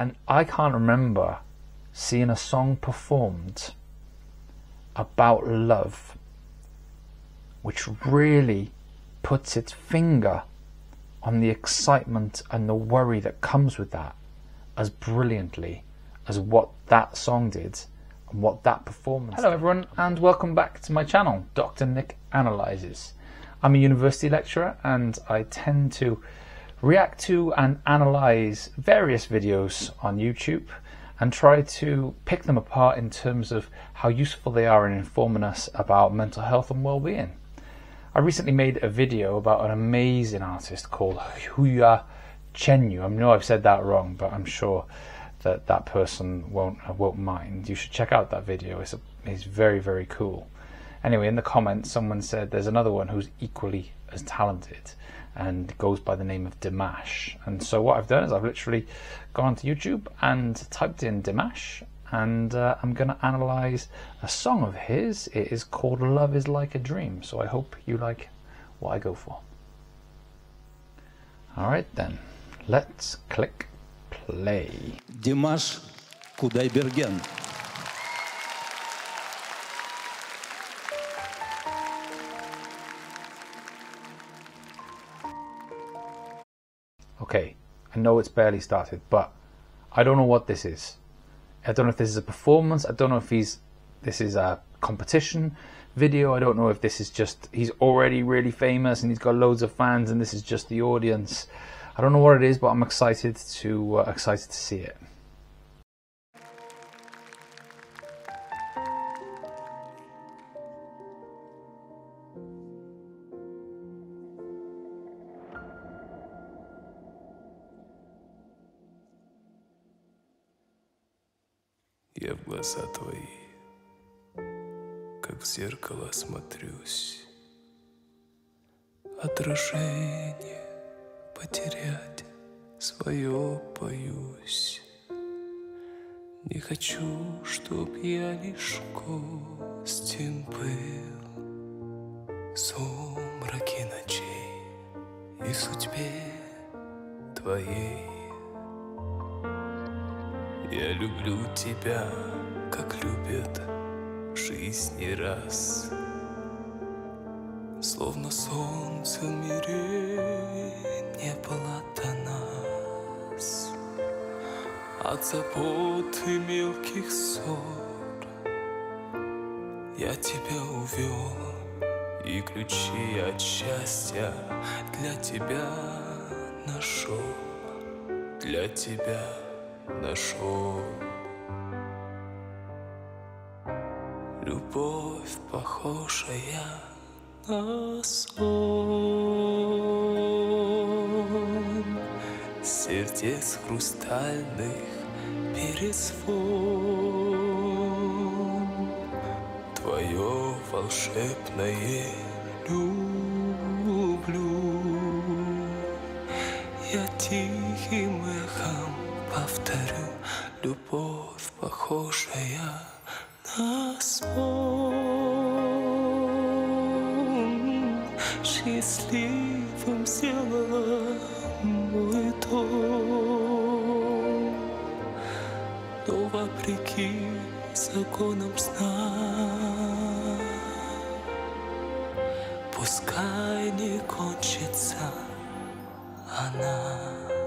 And I can't remember seeing a song performed about love which really puts its finger on the excitement and the worry that comes with that as brilliantly as what that song did and what that performance Hello everyone and welcome back to my channel, Dr. Nic Analyses. I'm a university lecturer and I tend to react to and analyze various videos on YouTube and try to pick them apart in terms of how useful they are in informing us about mental health and well-being. I recently made a video about an amazing artist called Huya Chenyu. I know I've said that wrong, but I'm sure that that person won't won't mind. You should check out that video. It's a, it's very very cool. Anyway, in the comments, someone said there's another one who's equally as talented and goes by the name of Dimash. And so what I've done is I've literally gone onto YouTube and typed in Dimash and uh, I'm going to analyze a song of his. It is called Love is Like a Dream. So I hope you like what I go for. All right then. Let's click play. Dimash Kudaibergen. Okay, I know it's barely started, but I don't know what this is. I don't know if this is a performance. I don't know if he's this is a competition video. I don't know if this is just he's already really famous and he's got loads of fans and this is just the audience. I don't know what it is, but I'm excited to uh, excited to see it. Я в глаза твои, как в зеркало смотрюсь. Отражение потерять свое боюсь. Не хочу, чтоб я лишь гостем был сумраке ночей и судьбе твоей. Я люблю тебя, как любят жизни раз. Словно солнце в мире не было до нас. От забот и мелких ссор Я тебя увел И ключи от счастья для тебя нашел Для тебя нашел. Любовь похожая на сон Сердец хрустальных перезвон Твое волшебное люблю Я тихим эхом повторю Любовь похожая на сон. Счастливым сделала мой дом Но вопреки законам сна. Пускай не кончится она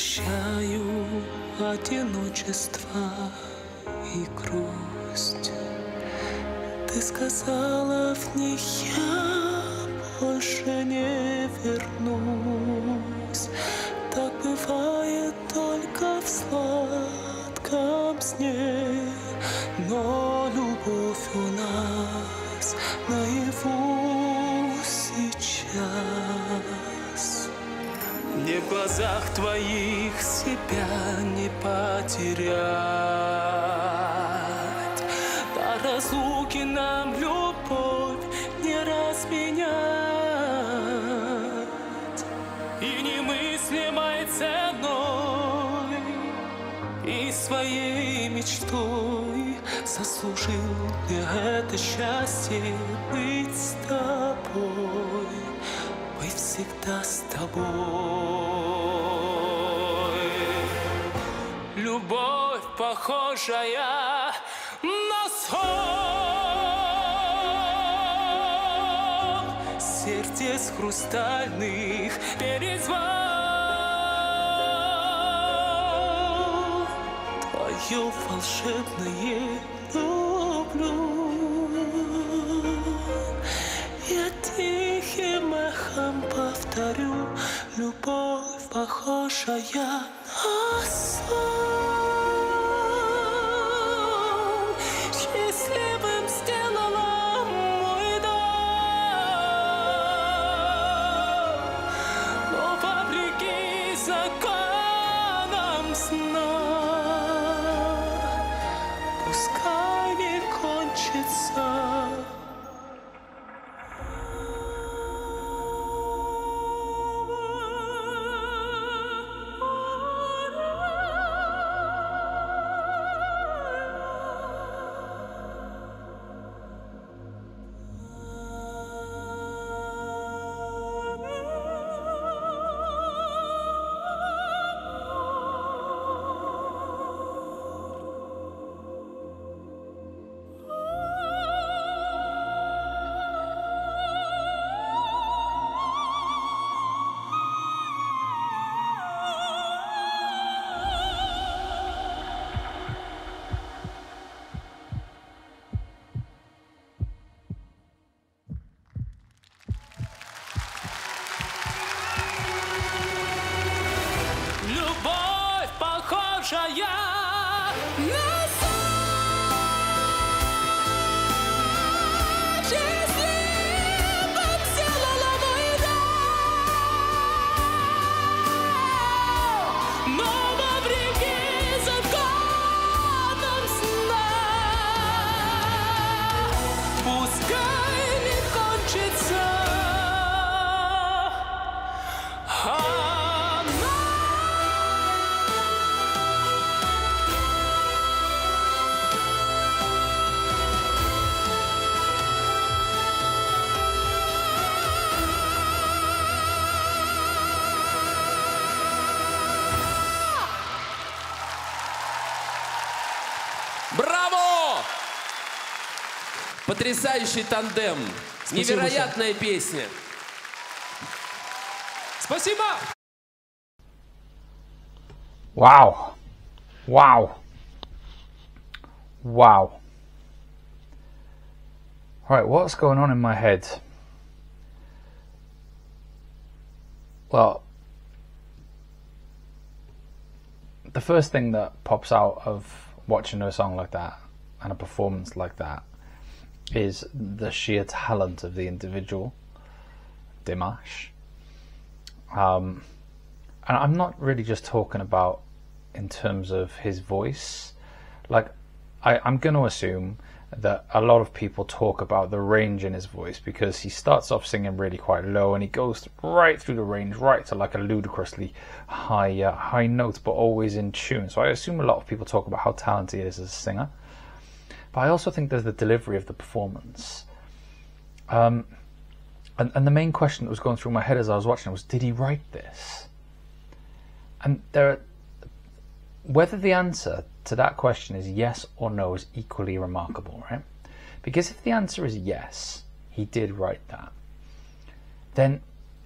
прощаю одиночество и грусть. Ты сказала в них я больше не вернусь. Так бывает только в сладком сне, но любовь у нас наяву сейчас. Мне в глазах твоих себя не потерять. До разлуки нам любовь не разменять. И немыслимой ценой И своей мечтой Заслужил ли это счастье быть с тобой всегда с тобой. Любовь похожая на сон. Сердец хрустальных перезвон. Твое волшебное люблю. Эхом повторю Любовь похожая на сон. Счастливым Потрясающий тандем. Невероятная песня. Спасибо! Wow. Wow. Wow. Right, what's going on in my head? Well, the first thing that pops out of watching a song like that and a performance like that is the sheer talent of the individual, Dimash. Um, and I'm not really just talking about in terms of his voice. Like, I, I'm going to assume that a lot of people talk about the range in his voice because he starts off singing really quite low and he goes right through the range, right to like a ludicrously high uh, high note, but always in tune. So I assume a lot of people talk about how talented he is as a singer. But I also think there's the delivery of the performance. Um, and, and the main question that was going through my head as I was watching it was, did he write this? And there, are, whether the answer to that question is yes or no is equally remarkable, right? Because if the answer is yes, he did write that, then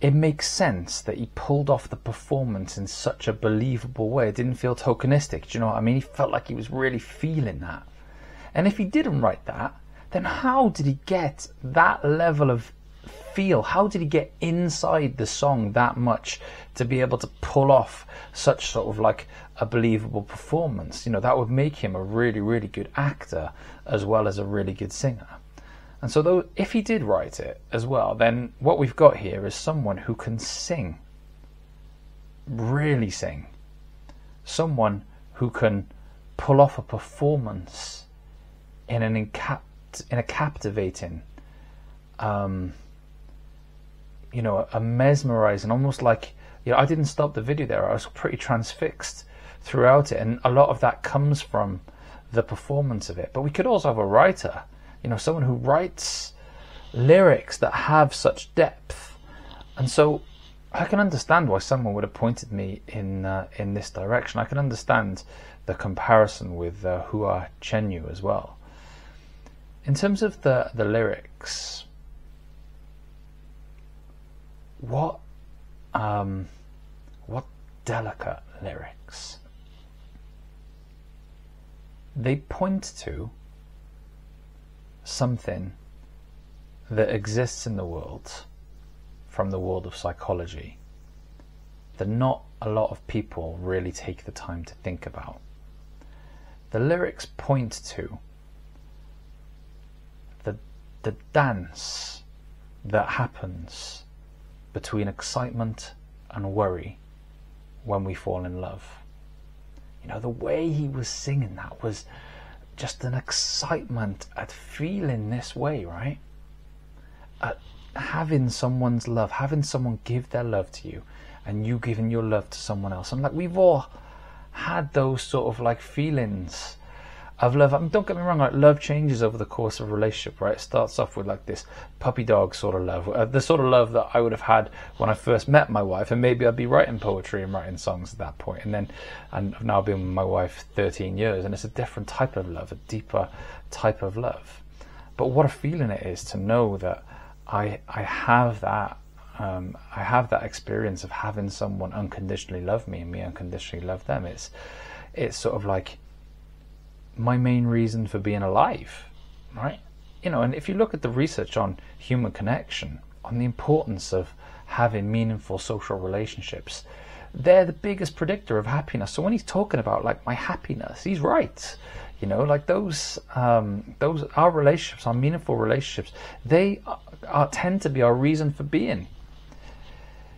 it makes sense that he pulled off the performance in such a believable way. It didn't feel tokenistic. Do you know what I mean? He felt like he was really feeling that. And if he didn't write that, then how did he get that level of feel? How did he get inside the song that much to be able to pull off such sort of like a believable performance? You know, that would make him a really, really good actor as well as a really good singer. And so, though, if he did write it as well, then what we've got here is someone who can sing, really sing, someone who can pull off a performance in an incapt, in a captivating, um, you know, a mesmerizing, almost like you know. I didn't stop the video there. I was pretty transfixed throughout it, and a lot of that comes from the performance of it. But we could also have a writer, you know, someone who writes lyrics that have such depth, and so I can understand why someone would have pointed me in uh, in this direction. I can understand the comparison with uh, Hua Chenyu as well. In terms of the the lyrics, what um, what delicate lyrics. They point to something that exists in the world from the world of psychology that not a lot of people really take the time to think about. The lyrics point to the, dance that happens between excitement and worry when we fall in love. You know, the way he was singing that was just an excitement at feeling this way, right? At having someone's love, having someone give their love to you, and you giving your love to someone else. And like we've all had those sort of like feelings of love. I mean, don't get me wrong, like love changes over the course of a relationship, right? It starts off with like this puppy dog sort of love, uh, the sort of love that I would have had when I first met my wife, and maybe I'd be writing poetry and writing songs at that point. And then, and I've now been with my wife 13 years, and it's a different type of love, a deeper type of love. But what a feeling it is to know that I I have that. Um, I have that experience of having someone unconditionally love me and me unconditionally love them. It's it's sort of like my main reason for being alive, right? You know, and if you look at the research on human connection, on the importance of having meaningful social relationships, they're the biggest predictor of happiness. So when he's talking about like my happiness, he's right. You know, like those, um, those our relationships, our meaningful relationships, they are, are, tend to be our reason for being.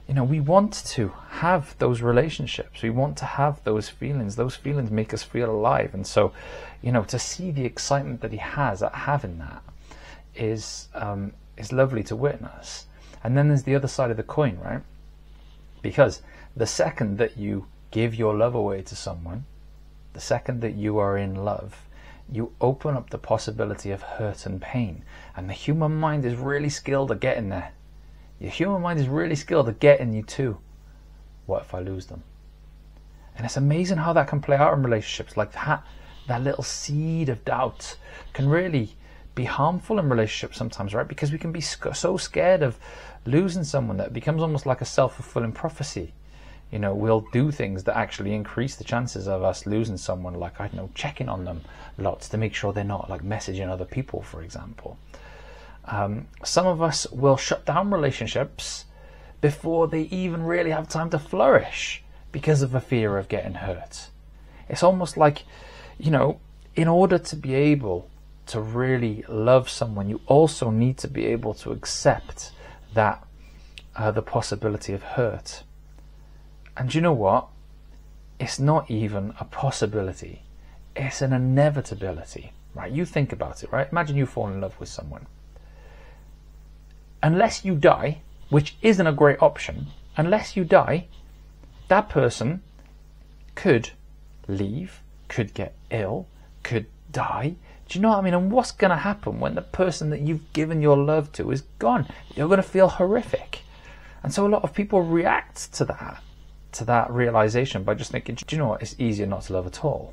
You know, we want to have those relationships. We want to have those feelings. Those feelings make us feel alive. And so, you know, to see the excitement that he has at having that is um, is lovely to witness. And then there's the other side of the coin, right? Because the second that you give your love away to someone, the second that you are in love, you open up the possibility of hurt and pain. And the human mind is really skilled at getting there. Your human mind is really skilled at getting you too. what if I lose them? And it's amazing how that can play out in relationships. Like that, that little seed of doubt can really be harmful in relationships sometimes, right? Because we can be so scared of losing someone that it becomes almost like a self fulfilling prophecy. You know, we'll do things that actually increase the chances of us losing someone, like, I don't know, checking on them lots to make sure they're not like messaging other people, for example. Um, some of us will shut down relationships before they even really have time to flourish because of a fear of getting hurt. It's almost like, you know, in order to be able to really love someone, you also need to be able to accept that uh, the possibility of hurt. And you know what? It's not even a possibility. It's an inevitability, right? You think about it, right? Imagine you fall in love with someone. Unless you die, which isn't a great option, unless you die, that person could leave, could get ill, could die. Do you know what I mean? And what's going to happen when the person that you've given your love to is gone? You're going to feel horrific. And so a lot of people react to that, to that realization by just thinking, do you know what? It's easier not to love at all.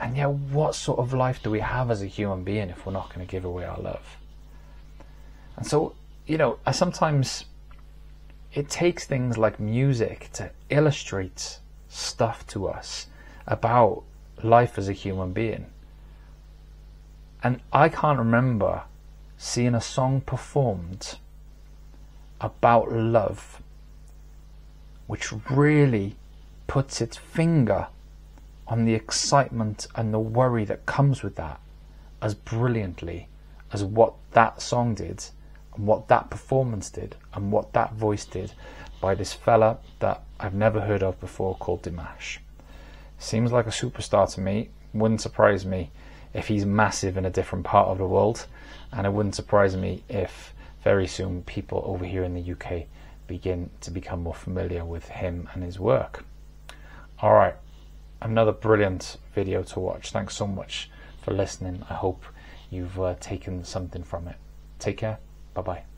And yet, what sort of life do we have as a human being if we're not going to give away our love? And so you know, I sometimes it takes things like music to illustrate stuff to us about life as a human being. And I can't remember seeing a song performed about love which really puts its finger on the excitement and the worry that comes with that as brilliantly as what that song did and what that performance did and what that voice did by this fella that I've never heard of before called Dimash. Seems like a superstar to me. Wouldn't surprise me if he's massive in a different part of the world, and it wouldn't surprise me if very soon people over here in the UK begin to become more familiar with him and his work. All right, another brilliant video to watch. Thanks so much for listening. I hope you've uh, taken something from it. Take care. Bye bye.